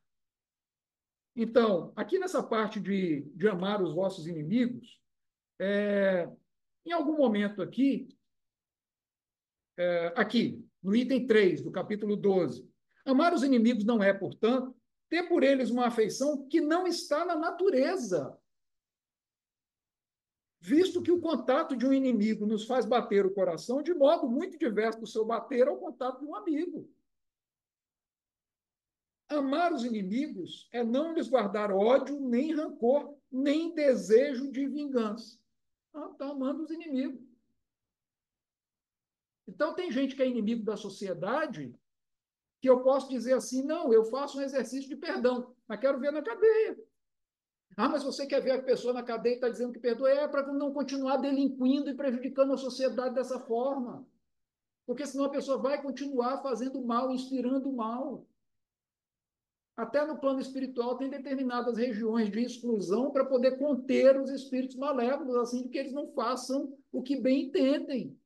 então, aqui nessa parte de, de amar os vossos inimigos, é, em algum momento aqui, é, aqui, no item 3 do capítulo 12, amar os inimigos não é, portanto, ter por eles uma afeição que não está na natureza. Visto que o contato de um inimigo nos faz bater o coração de modo muito diverso do seu bater ao contato de um amigo. Amar os inimigos é não lhes guardar ódio, nem rancor, nem desejo de vingança. Não, está amando os inimigos. Então, tem gente que é inimigo da sociedade que eu posso dizer assim: não, eu faço um exercício de perdão, mas quero ver na cadeia. Ah, mas você quer ver a pessoa na cadeia e está dizendo que perdoa? É para não continuar delinquindo e prejudicando a sociedade dessa forma. Porque senão a pessoa vai continuar fazendo mal, inspirando mal. Até no plano espiritual tem determinadas regiões de exclusão para poder conter os espíritos malévolos, assim, que eles não façam o que bem entendem.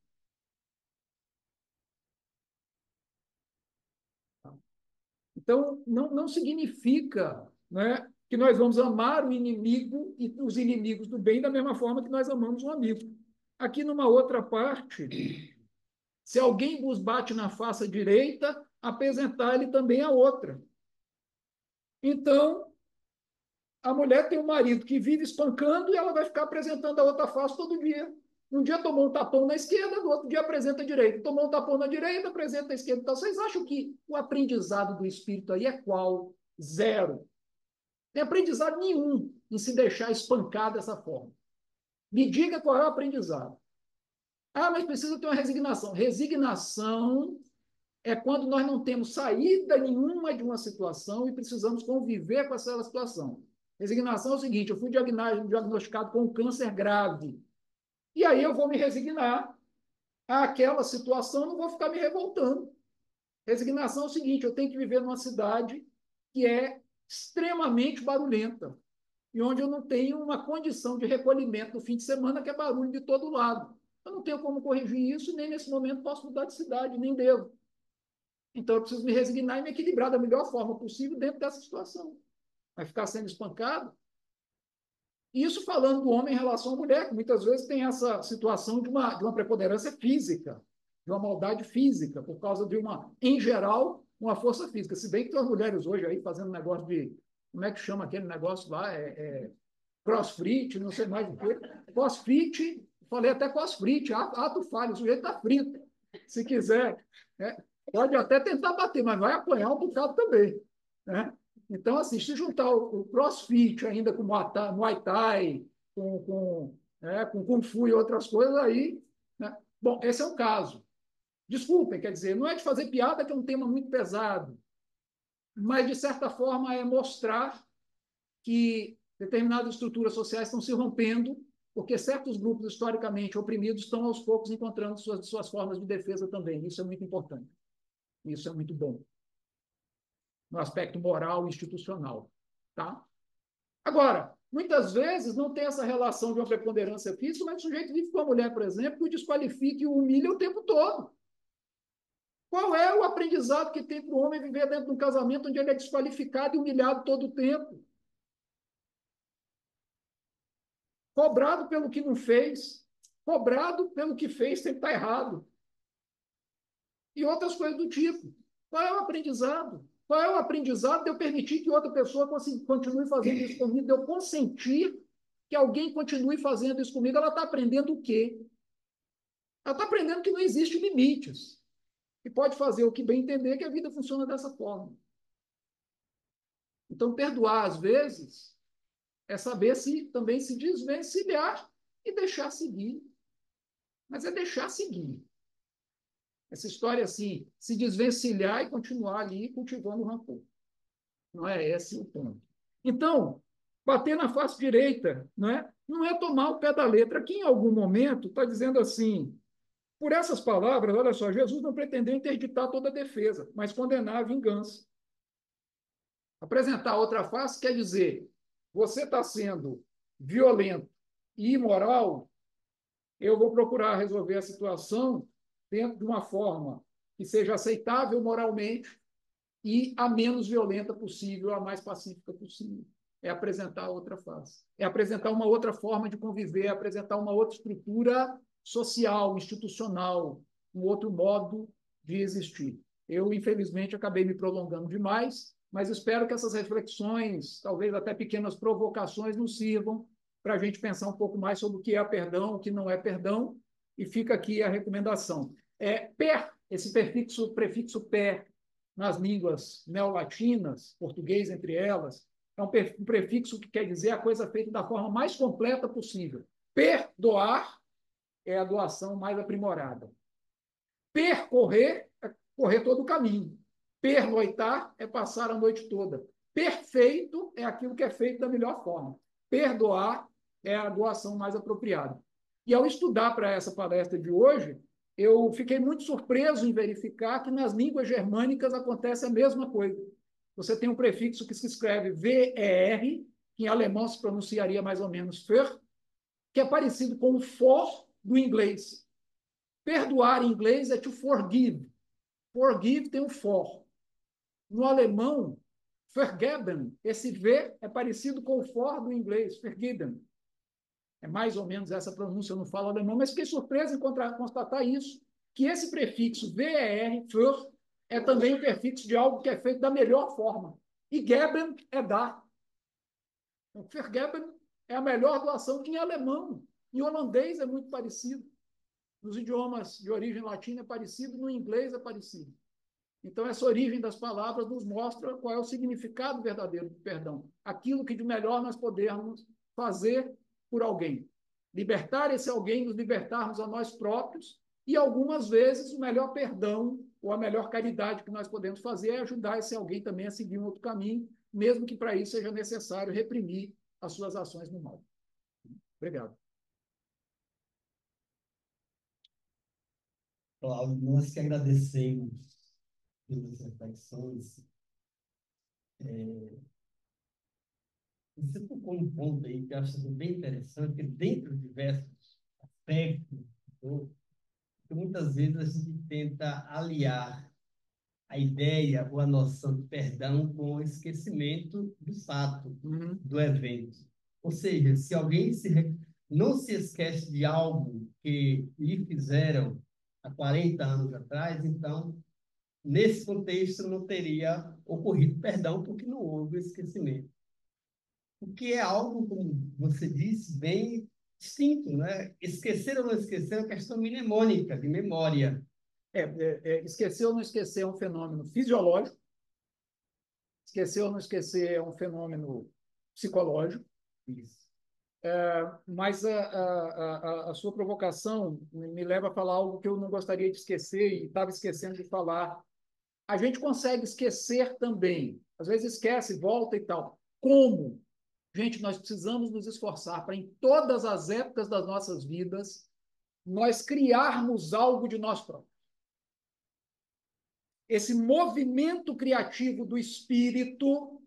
Então, não, não significa né, que nós vamos amar o inimigo e os inimigos do bem da mesma forma que nós amamos um amigo. Aqui, numa outra parte, se alguém vos bate na face direita, apresentar-lhe também a outra. Então, a mulher tem um marido que vive espancando e ela vai ficar apresentando a outra face todo dia. Um dia tomou um tapão na esquerda, no outro dia apresenta a direita. Tomou um tapão na direita, apresenta a esquerda. Então, vocês acham que o aprendizado do espírito aí é qual? Zero. Tem aprendizado nenhum em se deixar espancar dessa forma. Me diga qual é o aprendizado. Ah, mas precisa ter uma resignação. Resignação é quando nós não temos saída nenhuma de uma situação e precisamos conviver com essa situação. Resignação é o seguinte: eu fui diagnosticado com um câncer grave. E aí eu vou me resignar àquela situação, não vou ficar me revoltando. Resignação é o seguinte: eu tenho que viver numa cidade que é extremamente barulhenta e onde eu não tenho uma condição de recolhimento no fim de semana, que é barulho de todo lado. Eu não tenho como corrigir isso, nem nesse momento posso mudar de cidade, nem devo. Então, eu preciso me resignar e me equilibrar da melhor forma possível dentro dessa situação. Vai ficar sendo espancado? Isso falando do homem em relação à mulher, que muitas vezes tem essa situação de uma, de uma preponderância física, de uma maldade física, por causa de uma, em geral, uma força física. Se bem que tem as mulheres hoje aí fazendo negócio de. Como é que chama aquele negócio lá? É, é crossfit, não sei mais o que. Crossfit, falei até crossfit, ato falho, o sujeito está frito. Se quiser. É, Pode até tentar bater, mas vai apanhar um bocado também. Né? Então, assim, se juntar o, crossfit ainda com Muay Thai, com, com, é, com Kung Fu e outras coisas, aí. Né? Bom, esse é um caso. Desculpem, quer dizer, não é de fazer piada, que é um tema muito pesado, mas, de certa forma, é mostrar que determinadas estruturas sociais estão se rompendo, porque certos grupos historicamente oprimidos estão aos poucos encontrando suas, suas formas de defesa também. Isso é muito importante. Isso é muito bom. No aspecto moral e institucional. Tá? Agora, muitas vezes não tem essa relação de uma preponderância física, mas o sujeito vive com a mulher, por exemplo, que o desqualifica e o humilha o tempo todo. Qual é o aprendizado que tem para o homem viver dentro de um casamento onde ele é desqualificado e humilhado todo o tempo? Cobrado pelo que não fez, cobrado pelo que fez, sempre está errado e outras coisas do tipo. Qual é o aprendizado? Qual é o aprendizado de eu permitir que outra pessoa continue fazendo isso comigo, de eu consentir que alguém continue fazendo isso comigo? Ela está aprendendo o quê? Ela está aprendendo que não existe limites. E pode fazer o que bem entender que a vida funciona dessa forma. Então, perdoar, às vezes, é saber se também se desvencilhar e deixar seguir. Mas é deixar seguir. Essa história assim, se desvencilhar e continuar ali cultivando o rancor. Não é esse o ponto. Então, bater na face direita não é, não é tomar o pé da letra. Aqui, em algum momento, está dizendo assim: por essas palavras, olha só, Jesus não pretendeu interditar toda a defesa, mas condenar a vingança. Apresentar outra face quer dizer: você está sendo violento e imoral, eu vou procurar resolver a situação dentro de uma forma que seja aceitável moralmente, e a menos violenta possível, a mais pacífica possível. É apresentar outra face. É apresentar uma outra forma de conviver, é apresentar uma outra estrutura social, institucional, um outro modo de existir. Eu, infelizmente, acabei me prolongando demais, mas espero que essas reflexões, talvez até pequenas provocações, nos sirvam para a gente pensar um pouco mais sobre o que é perdão, o que não é perdão, e fica aqui a recomendação. É, per, esse prefixo, prefixo per, nas línguas neolatinas, português entre elas, é um prefixo que quer dizer a coisa feita da forma mais completa possível. Perdoar é a doação mais aprimorada. Percorrer é correr todo o caminho. Pernoitar é passar a noite toda. Perfeito é aquilo que é feito da melhor forma. Perdoar é a doação mais apropriada. E ao estudar para essa palestra de hoje, eu fiquei muito surpreso em verificar que nas línguas germânicas acontece a mesma coisa. Você tem um prefixo que se escreve VER, que em alemão se pronunciaria mais ou menos für, que é parecido com o for do inglês. Perdoar em inglês é to forgive. Forgive tem um for. No alemão, vergeben, esse V é parecido com o for do inglês, vergeben. É mais ou menos essa pronúncia, eu não falo alemão, mas fiquei surpreso em constatar isso, que esse prefixo VER, für, é também o prefixo de algo que é feito da melhor forma. E geben é dar. Então, vergeben é a melhor doação que em alemão. Em holandês é muito parecido. Nos idiomas de origem latina é parecido, no inglês é parecido. Então, essa origem das palavras nos mostra qual é o significado verdadeiro do perdão. Aquilo que de melhor nós podemos fazer por alguém. Libertar esse alguém, nos libertarmos a nós próprios, e algumas vezes o melhor perdão ou a melhor caridade que nós podemos fazer é ajudar esse alguém também a seguir um outro caminho, mesmo que para isso seja necessário reprimir as suas ações no mal. Obrigado. Cláudio, nós que agradecemos pelas reflexões. É, você tocou um ponto aí que eu acho bem interessante, que dentro de diversos aspectos, que muitas vezes a gente tenta aliar a ideia ou a noção de perdão com o esquecimento do fato, uhum. do evento. Ou seja, se alguém se, não se esquece de algo que lhe fizeram há 40 anos atrás, então, nesse contexto, não teria ocorrido perdão, porque não houve esquecimento. O que é algo, como você disse, bem distinto, né? Esquecer ou não esquecer é uma questão mnemônica, de memória. É, é, é, esquecer ou não esquecer é um fenômeno fisiológico, esquecer ou não esquecer é um fenômeno psicológico. Isso. É, mas a, a, a, sua provocação me leva a falar algo que eu não gostaria de esquecer e estava esquecendo de falar. A gente consegue esquecer também. Às vezes esquece, volta e tal. Como? Gente, nós precisamos nos esforçar para, em todas as épocas das nossas vidas, nós criarmos algo de nós próprios. Esse movimento criativo do espírito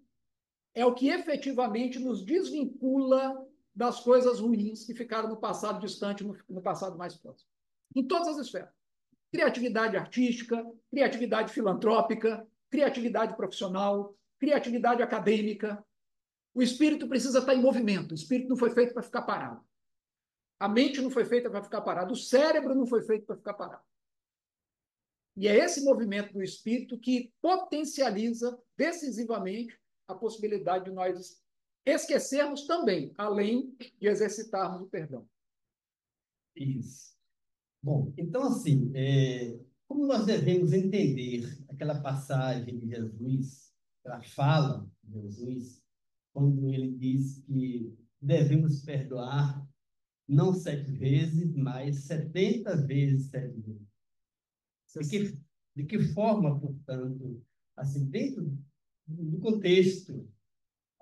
é o que efetivamente nos desvincula das coisas ruins que ficaram no passado distante, no, no passado mais próximo. Em todas as esferas. Criatividade artística, criatividade filantrópica, criatividade profissional, criatividade acadêmica. O espírito precisa estar em movimento. O espírito não foi feito para ficar parado. A mente não foi feita para ficar parada. O cérebro não foi feito para ficar parado. E é esse movimento do espírito que potencializa decisivamente a possibilidade de nós esquecermos também, além de exercitarmos o perdão. Isso. Bom, então, assim, é, como nós devemos entender aquela passagem de Jesus, aquela fala de Jesus, quando ele diz que devemos perdoar não sete vezes, mas setenta vezes sete vezes. De que, de que forma, portanto, assim, dentro do contexto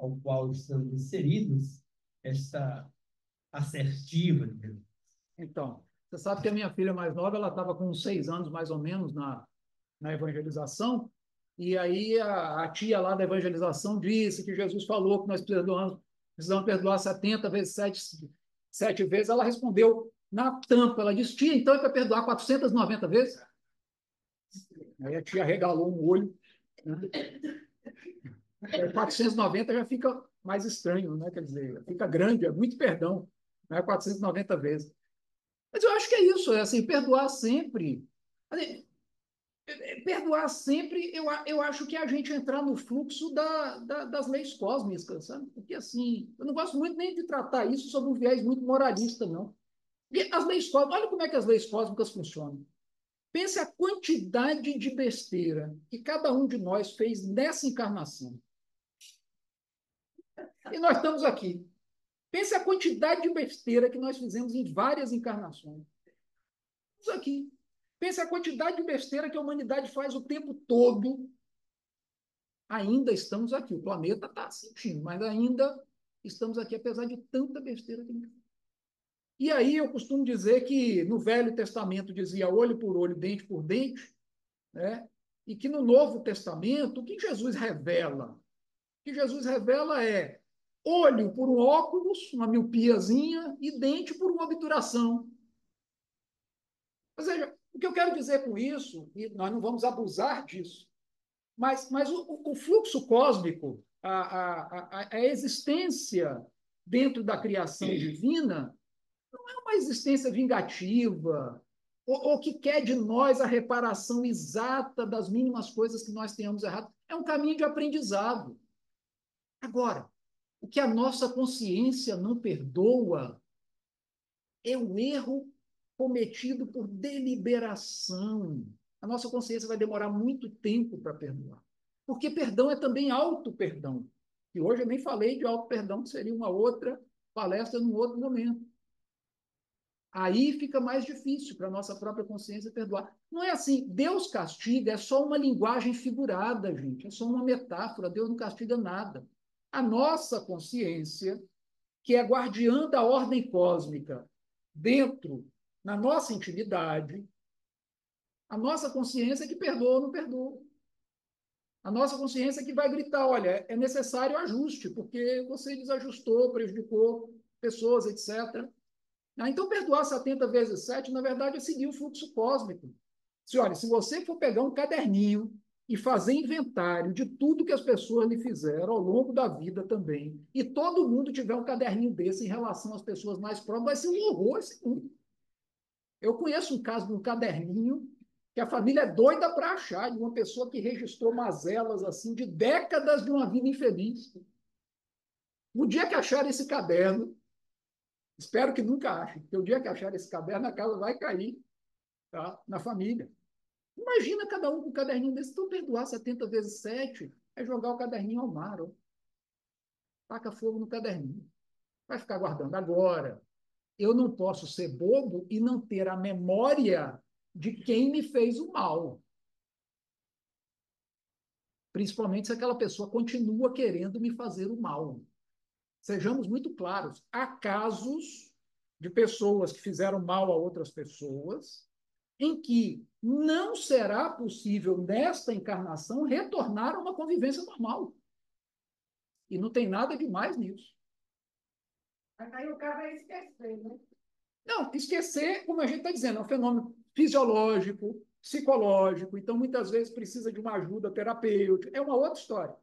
ao qual estamos inseridos, essa assertiva. Então, você sabe que a minha filha mais nova, ela estava com seis anos, mais ou menos, na, na evangelização, e aí a, a, tia lá da evangelização disse que Jesus falou que nós precisamos, precisamos perdoar 70 vezes 7, 7 vezes. Ela respondeu na tampa, ela disse, tia, então é para perdoar 490 vezes? Aí a tia regalou um olho Né? 490 já fica mais estranho, né? quer dizer, fica grande, é muito perdão, né? 490 vezes. Mas eu acho que é isso, é assim, perdoar sempre. Assim, perdoar sempre, eu, eu acho que é a gente entrar no fluxo da, da, das leis cósmicas, sabe? Porque, assim, eu não gosto muito nem de tratar isso sob um viés muito moralista, não. E as leis cósmicas, olha como é que as leis cósmicas funcionam. Pense a quantidade de besteira que cada um de nós fez nessa encarnação. E nós estamos aqui. Pense a quantidade de besteira que nós fizemos em várias encarnações. Estamos aqui. Pense a quantidade de besteira que a humanidade faz o tempo todo. Ainda estamos aqui. O planeta está sentindo, mas ainda estamos aqui, apesar de tanta besteira que a faz. E aí eu costumo dizer que no Velho Testamento dizia olho por olho, dente por dente, né? e que no Novo Testamento, o que Jesus revela? O que Jesus revela é olho por um óculos, uma miopiazinha, e dente por uma obturação. Ou seja, o que eu quero dizer com isso, e nós não vamos abusar disso, mas, mas o, o fluxo cósmico, a, a, a, existência dentro da criação divina, não é uma existência vingativa, ou, ou, que quer de nós a reparação exata das mínimas coisas que nós tenhamos errado. É um caminho de aprendizado. Agora, o que a nossa consciência não perdoa é o erro cometido por deliberação. A nossa consciência vai demorar muito tempo para perdoar. Porque perdão é também auto-perdão. E hoje eu nem falei de auto-perdão, que seria uma outra palestra num outro momento. Aí fica mais difícil para a nossa própria consciência perdoar. Não é assim, Deus castiga, é só uma linguagem figurada, gente, é só uma metáfora, Deus não castiga nada a nossa consciência, que é guardiã da ordem cósmica, dentro, na nossa intimidade, a nossa consciência que perdoa ou não perdoa. A nossa consciência que vai gritar: olha, é necessário ajuste, porque você desajustou, prejudicou pessoas, etc. Ah, então, perdoar 70 vezes 7, na verdade, é seguir o fluxo cósmico. Se, olha, se você for pegar um caderninho e fazer inventário de tudo que as pessoas lhe fizeram ao longo da vida também, e todo mundo tiver um caderninho desse em relação às pessoas mais próximas, vai ser um horror esse mundo. Eu conheço um caso de um caderninho que a família é doida para achar, de uma pessoa que registrou mazelas assim de décadas de uma vida infeliz. No dia que achar esse caderno, espero que nunca achem, porque o dia que achar esse caderno, a casa vai cair tá? na família. Imagina cada um com um caderninho desse. Então, perdoar 70 vezes 7 é jogar o caderninho ao mar. Ó. Taca fogo no caderninho. Vai ficar guardando. Agora, eu não posso ser bobo e não ter a memória de quem me fez o mal. Principalmente se aquela pessoa continua querendo me fazer o mal. Sejamos muito claros. Há casos de pessoas que fizeram mal a outras pessoas em que não será possível, nesta encarnação, retornar a uma convivência normal. E não tem nada de mais nisso. Aí o cara vai esquecer, né? Não, esquecer, como a gente está dizendo, é um fenômeno fisiológico, psicológico, então muitas vezes precisa de uma ajuda terapêutica. É uma outra história.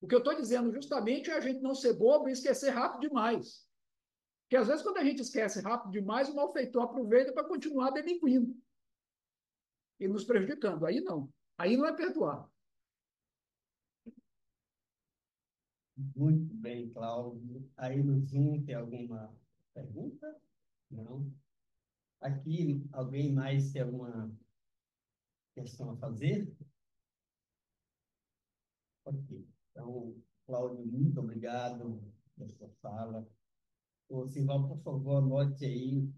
O que eu estou dizendo justamente é a gente não ser bobo e esquecer rápido demais. Porque às vezes, quando a gente esquece rápido demais, o malfeitor aproveita para continuar delinquindo e nos prejudicando. Aí não. Aí não é perdoar. Muito bem, Cláudio. Aí no Zoom tem alguma pergunta? Não. Aqui, alguém mais tem alguma questão a fazer? Ok. Então, Cláudio, muito obrigado pela sua fala. Ô, Simval, por favor, anote aí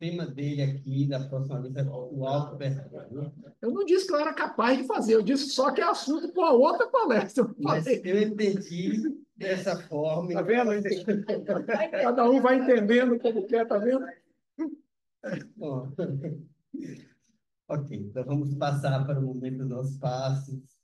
tema dele aqui da próxima vez o alto Eu não disse que eu era capaz de fazer, eu disse só que é assunto para outra palestra. Mas eu entendi dessa forma. Tá vendo? Cada um vai entendendo como quer, tá vendo? Bom. ok, então vamos passar para o momento dos nossos passos.